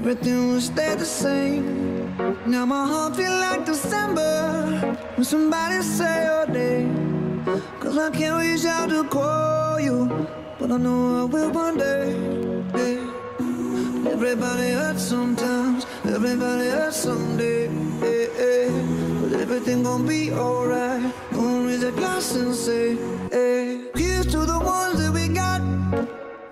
everything will stay the same. Now my heart feel like December when somebody say your name. Cause I can't reach out to call you, but I know I will one day. Everybody hurts sometimes, everybody hurts someday. But everything gon' be alright. Gonna raise a glass and say, hey. Here's to the got.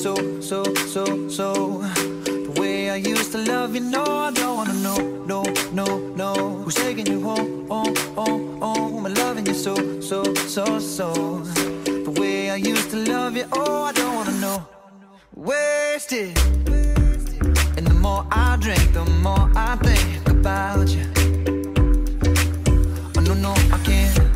So, so, so, so. The way I used to love you, no I don't wanna know, no, no, no. Who's taking you home, home, home, home? And loving you so, so, so, so. The way I used to love you, oh I don't wanna know. Wasted And the more I drink, the more I think about you. Oh no, no, I can't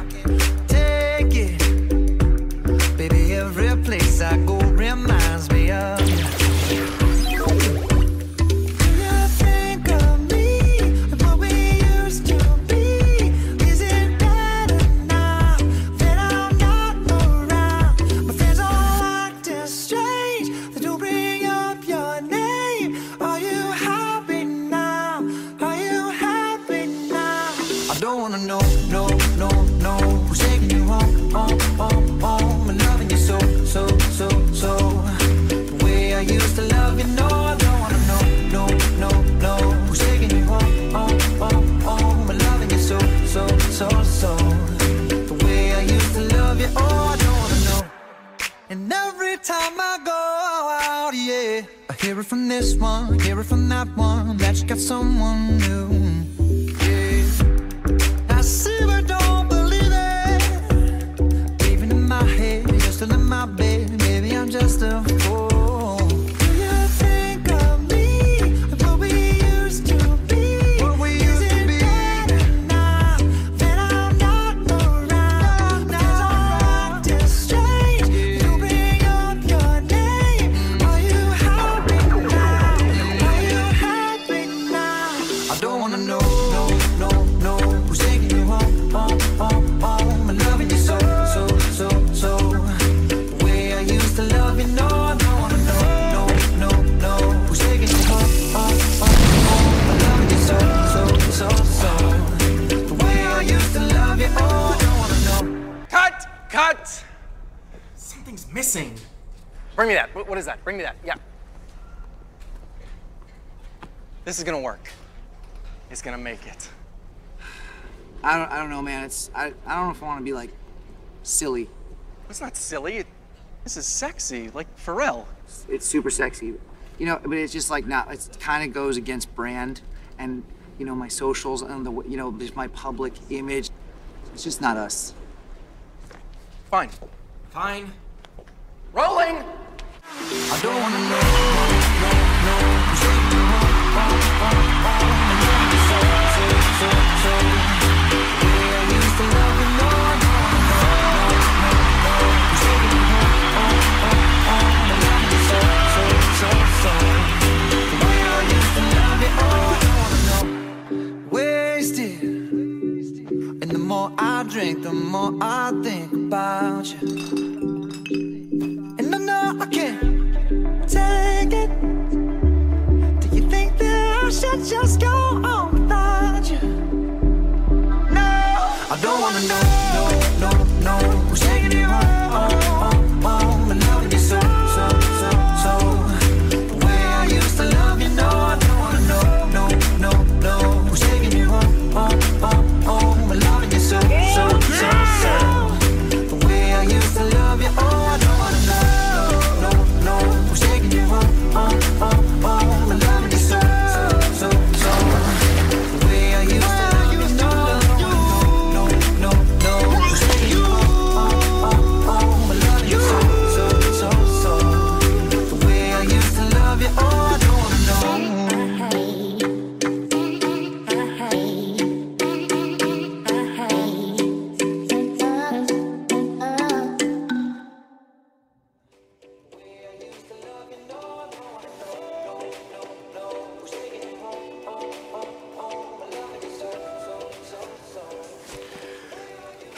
time I go out, yeah, I hear it from this one, hear it from that one, that you got someone new. Cut! Something's missing. Bring me that. What, is that? Bring me that. Yeah. This is gonna work. It's gonna make it. I don't, I don't know, man. It's I, I don't know if I want to be like silly. It's not silly. It, this is sexy, like Pharrell. It's super sexy, you know. But it's just like not. It kind of goes against brand and you know my socials and the you know just my public image. It's just not us. Fine. Fine. Rolling! More I drink, the more I think about you. And I know I can't take it. Do you think that I should just go on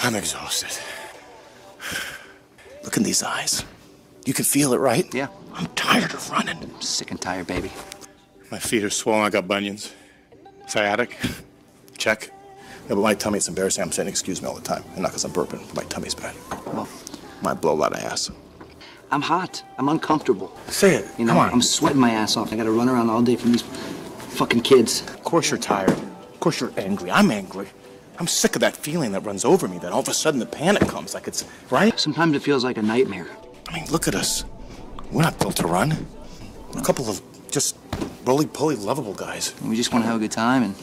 I'm exhausted. Look in these eyes. You can feel it, right? Yeah. I'm tired of running. I'm Sick and tired, baby. My feet are swollen. I got bunions. Sciatic. Check. Yeah, but my tummy, it's embarrassing. I'm saying excuse me all the time. And not because I'm burping. but My tummy's bad. Well, Might blow a lot of ass. I'm hot. I'm uncomfortable. Say it. You know, Come on. I'm sweating my ass off. I got to run around all day from these fucking kids. Of course you're tired. Of course you're angry. I'm angry. I'm sick of that feeling that runs over me, that all of a sudden the panic comes like it's, right? Sometimes it feels like a nightmare. I mean, look at us. We're not built to run. We're a couple of just roly-poly lovable guys. We just want to have a good time and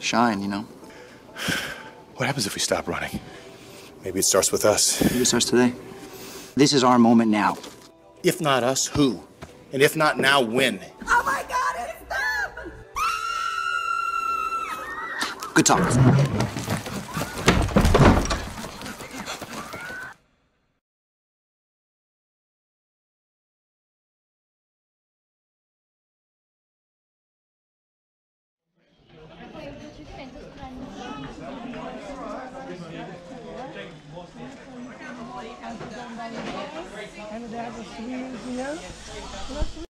shine, you know. What happens if we stop running? Maybe it starts with us. Maybe it starts today. This is our moment now. If not us, who? And if not now, when? Oh, Good talk. And they have a swimming here.